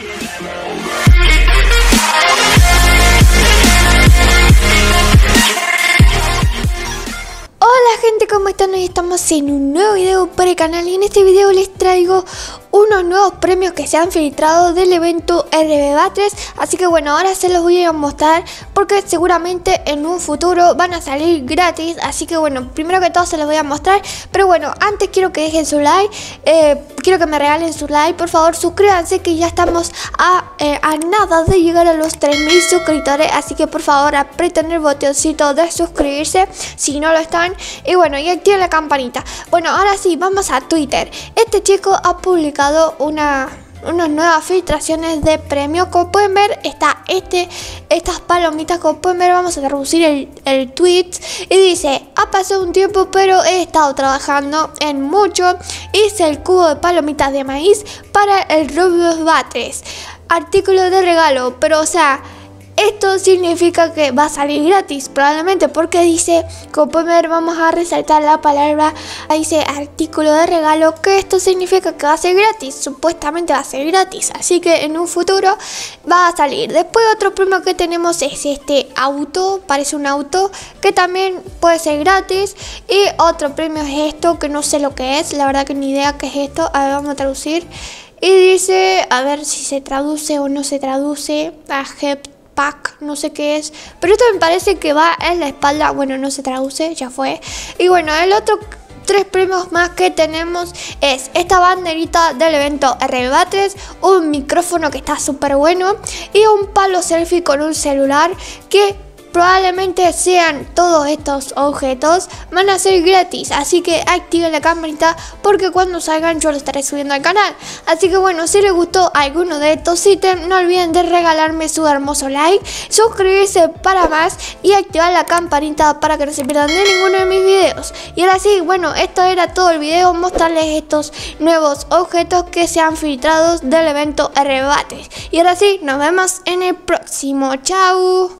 Hola gente, ¿cómo están? Hoy estamos en un nuevo video para el canal y en este video les traigo unos nuevos premios que se han filtrado del evento RB3 Así que bueno, ahora se los voy a mostrar porque seguramente en un futuro van a salir gratis. Así que bueno, primero que todo se los voy a mostrar. Pero bueno, antes quiero que dejen su like eh, Quiero que me regalen su like, por favor suscríbanse que ya estamos a, eh, a nada de llegar a los 3000 suscriptores. Así que por favor aprieten el botoncito de suscribirse si no lo están. Y bueno, y activen la campanita. Bueno, ahora sí, vamos a Twitter. Este chico ha publicado una, unas nuevas filtraciones de premios. Como pueden ver, está este, estas palomitas. Como pueden ver, vamos a traducir el, el tweet. Y dice: Ha pasado un tiempo, pero he estado trabajando en mucho. Hice el cubo de palomitas de maíz para el Roblox Batres. Artículo de regalo, pero o sea. Esto significa que va a salir gratis, probablemente porque dice, como pueden ver, vamos a resaltar la palabra, dice artículo de regalo, que esto significa que va a ser gratis, supuestamente va a ser gratis, así que en un futuro va a salir. Después otro premio que tenemos es este auto, parece un auto, que también puede ser gratis, y otro premio es esto, que no sé lo que es, la verdad que ni idea qué es esto, a ver, vamos a traducir. Y dice, a ver si se traduce o no se traduce, a pack, no sé qué es. Pero esto me parece que va en la espalda. Bueno, no se traduce, ya fue. Y bueno, el otro tres premios más que tenemos es esta banderita del evento RB3, un micrófono que está súper bueno y un palo selfie con un celular que probablemente sean todos estos objetos van a ser gratis así que activen la campanita porque cuando salgan yo lo estaré subiendo al canal. Así que bueno si les gustó alguno de estos ítems no olviden de regalarme su hermoso like suscribirse para más y activar la campanita para que no se pierdan de ninguno de mis videos. Y ahora sí bueno esto era todo el video mostrarles estos nuevos objetos que se han filtrado del evento Rebate y ahora sí nos vemos en el próximo. Chao